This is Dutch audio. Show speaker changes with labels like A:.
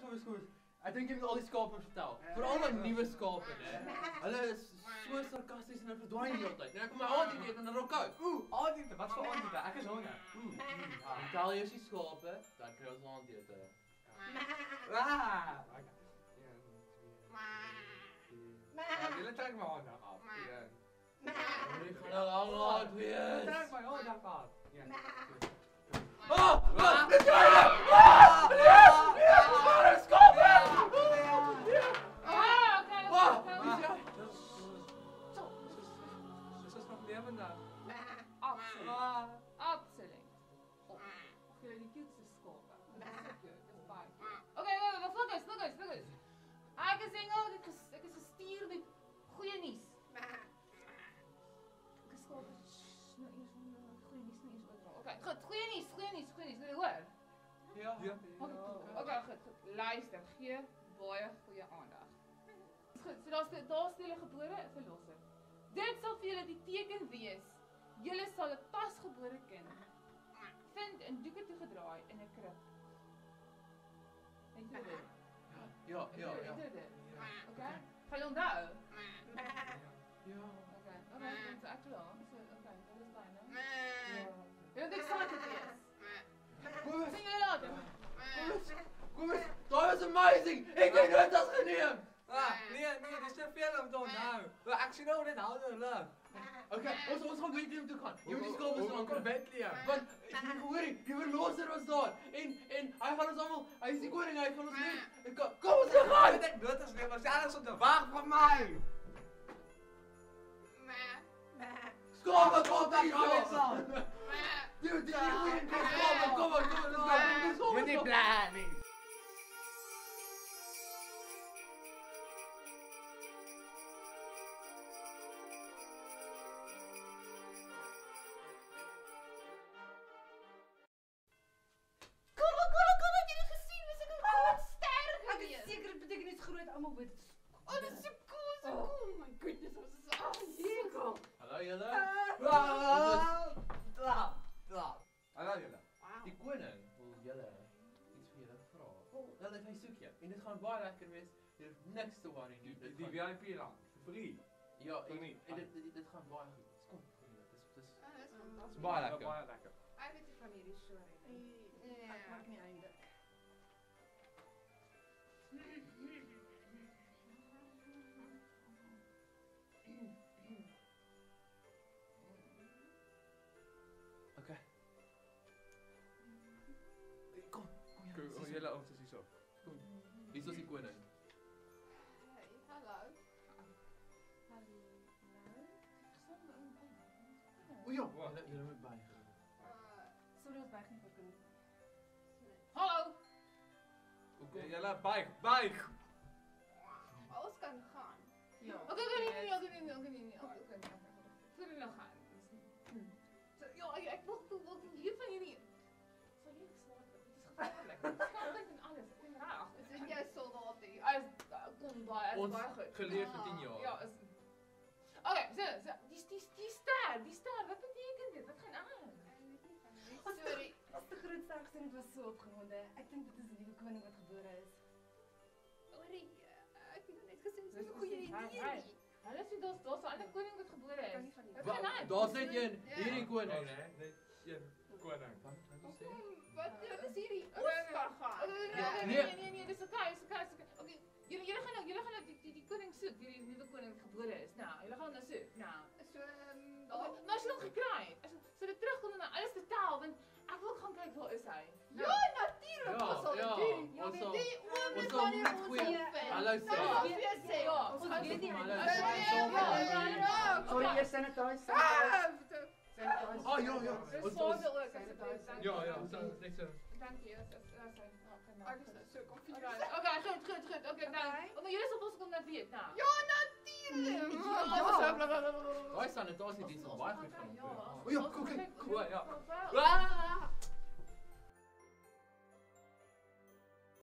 A: kom eens, kom eens. Ek dink jy moet al die skape vertel. Veral aan nuwe skape, né? Hulle is so sarkasties en verdwyn die tyd. En ek kom aandete eet en dan rok uit.
B: Oeh, aandete, wat voor aandete? Ek is honger.
A: Mm. mm. Vertel eers die skape, dan kry ons aandete.
B: Ah! Okay. Een, twee, drie. Jullie trek my aandag af.
A: Jy gaan nou lang laat wees.
B: Trek my aandag af. Een, is lewendig.
C: Absoluut. Absoluut. Oh, jullie die cuteste skape. Dis so cute, dis baie cute. Oké, wag, wag, focus, focus, focus. Ek is single, ek is ek is gestuur met goeie nuus. Ek is shh, Nou eers goeie nuus nie eens oordraai. Oké, goed, goeie nuus, goeie nuus, goeie nuus. Wil jy hoor?
B: Ja. Ja.
C: Oké, goed, goed. Luister, gee baie goeie aandag. Goed, so daar's daar's julle gebore 'n verlosser. Dit sal vir julle die teken wees. Julle sal 'n pasgebore kind vind in doeke toegedraai in 'n krib. Het jy dit?
A: Ja, ja, ja.
C: Het jy dit? Oké. Gaan jy onthou?
A: Ja.
C: Oké. Oké, dan sê ek klaar. So, oké, dit is fyn, hè? Ja. Jy moet excited wees.
A: Kom eens,
C: Sien julle later.
A: kom eens. Kom eens. Daai was amazing. Ek het dit as geneem.
B: Leon, nee, dis 'n film dan nou. Ek sien nou net hou hulle.
A: Okay, ons ons gaan weer toe gaan. Jy moet die skapes
B: aan kom
A: bed
B: lê.
A: Want jy hoor, die verlosser was daar en en hy gaan ons almal, hy is die koning, hy gaan ons net kom ons gaan.
B: Dit dood ons net, maar alles op die wag van my.
A: Ma. Ma.
B: Skop, kom
A: dan,
B: kom dan.
A: Dude, dis nie
D: almal weet.
C: Oh, dit is so cool, so cool. Oh my goodness, ons is so sekel.
A: Hallo julle.
B: Slaap. Slaap. Hallo julle.
A: Die koning wil julle iets vir julle vra. Wel, hy soek jou en dit gaan baie lekker wees. Jy hoef niks te worry nie.
B: Die
A: Dit
B: die
A: gaan-
B: VIP dan. Free.
A: Ja,
B: Vir
A: en, dit, dit dit gaan baie goed. Kom, kom, dit is dis
B: Dis
A: baie lekker.
B: Baie lekker.
A: Julle
B: ons is hier so.
A: Hier is die koning.
C: Hey, hallo.
A: O ja,
B: Wow.
A: julle julle moet buig.
D: Sorry ons weg nie vir kind.
C: Hallo.
A: Hoekom?
B: Julle buig, buig.
E: Ons kan gaan.
D: Ja.
C: Oké, oké, nee, nee, oké, nee, nee, oké, nee, nee, oké, oké, nee, oké. Baie, is
A: Ons
C: baie goed.
A: geleer vir 10 jaar.
C: Ja, is Oké, so, so die die die ster, die ster, wat beteken dit? Wat gaan aan?
E: Sorry.
D: As die groot sterkste net was so opgewonde. Ek dink dit is die nuwe koning wat gebore is.
E: Sorry. Ek het net gesê dis
C: Dis
E: 'n goeie idee.
C: Hulle sê daar's daar's 'n ander koning wat gebore is. Wat
A: Wa-
C: gaan aan?
A: Daar's net een,
E: Ja.
A: hierdie koning.
B: nee, net een koning.
A: Wat wat sê?
E: Wat wat is hierdie? Ons gaan.
C: Oké, nee,
A: Ja,
C: nee,
A: nee.
C: nee, nee, nee, dis oké, dis oké, dis oké. Julle julle gaan nou, julle gaan nou die die, die koning soek, die die nuwe koning wat gebore is. Nou, julle gaan nou soek. Nou.
E: So ehm
C: Okay, nou as jy hom gekry het, as so dit terugkom en alles vertel, want ek wil gaan kyk waar is hy.
E: Ja, natuurlik.
A: Ja,
E: Ons sal
A: ja,
E: doen. Ja,
A: ons sal-
E: jy, oom, gaan nie
A: net
E: ons.
A: Hallo,
E: Nou,
A: sê.
E: weet sê.
C: Ja,
D: Ons weet nie
A: Hallo, sê.
E: Ja, ja, ja.
D: Sorry, eers sanitize.
E: Ah.
A: Oh ja, ja. Ons
C: ook asseblief. dankie.
B: Ja, ja,
C: nou.
E: Ek is so confused.
C: Okay, okay, goed, goed, goed. Okay, nou.
E: Okay.
C: Oh, sal ons kom net weet, nou.
E: Ja.
C: Ja,
E: Ja, ja.
C: bla.
A: Daai sanitasiediens is baie goed van hom.
C: Ja.
A: Ja,